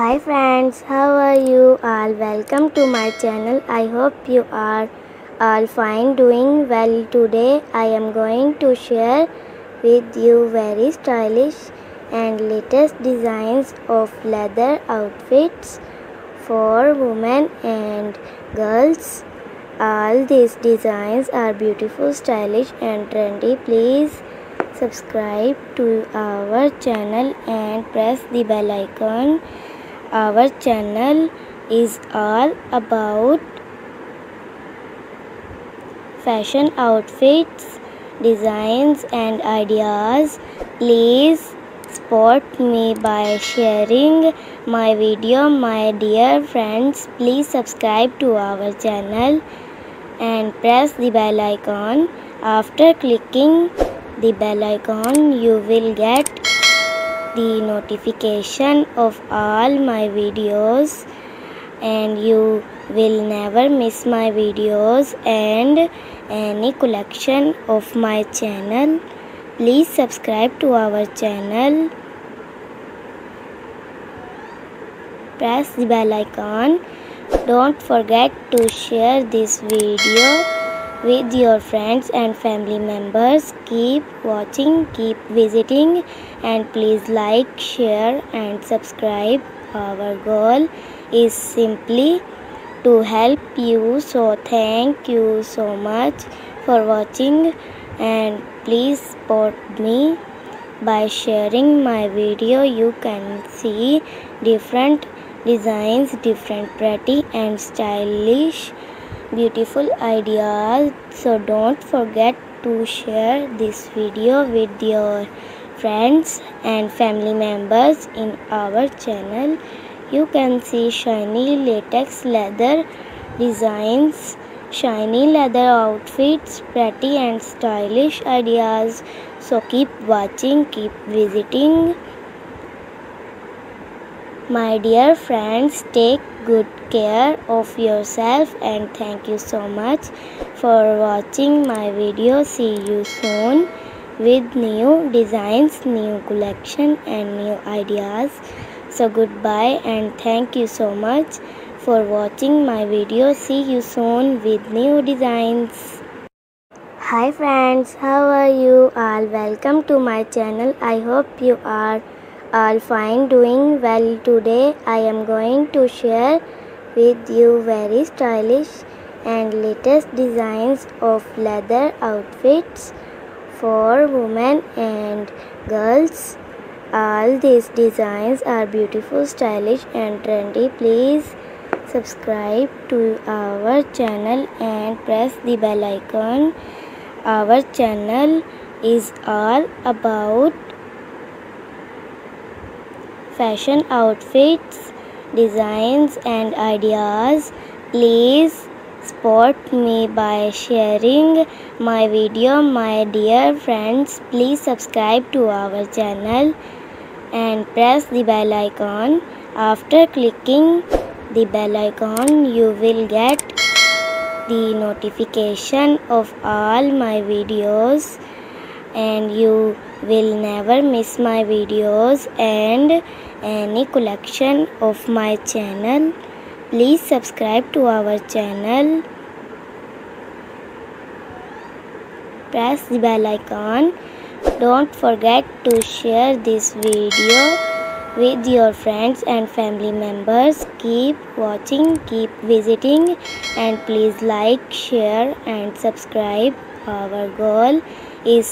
Hi friends, how are you all? Welcome to my channel. I hope you are all fine doing well. Today I am going to share with you very stylish and latest designs of leather outfits for women and girls. All these designs are beautiful, stylish and trendy. Please subscribe to our channel and press the bell icon our channel is all about fashion outfits, designs and ideas. Please support me by sharing my video my dear friends please subscribe to our channel and press the bell icon after clicking the bell icon you will get the notification of all my videos and you will never miss my videos and any collection of my channel. Please subscribe to our channel. Press the bell icon. Don't forget to share this video with your friends and family members. Keep watching, keep visiting, and please like, share, and subscribe. Our goal is simply to help you. So, thank you so much for watching, and please support me by sharing my video. You can see different designs, different pretty and stylish beautiful ideas. So don't forget to share this video with your friends and family members in our channel. You can see shiny latex leather designs shiny leather outfits pretty and stylish ideas. So keep watching keep visiting. My dear friends, take good care of yourself and thank you so much for watching my video. See you soon with new designs, new collection and new ideas. So goodbye and thank you so much for watching my video. See you soon with new designs. Hi friends, how are you all? Welcome to my channel. I hope you are all fine doing well today. I am going to share with you very stylish and latest designs of leather outfits for women and girls. All these designs are beautiful stylish and trendy. Please subscribe to our channel and press the bell icon. Our channel is all about fashion outfits, designs and ideas. Please support me by sharing my video my dear friends. Please subscribe to our channel and press the bell icon. After clicking the bell icon you will get the notification of all my videos and you will never miss my videos and any collection of my channel. Please subscribe to our channel. Press the bell icon. Don't forget to share this video with your friends and family members. Keep watching keep visiting and please like share and subscribe. Our goal is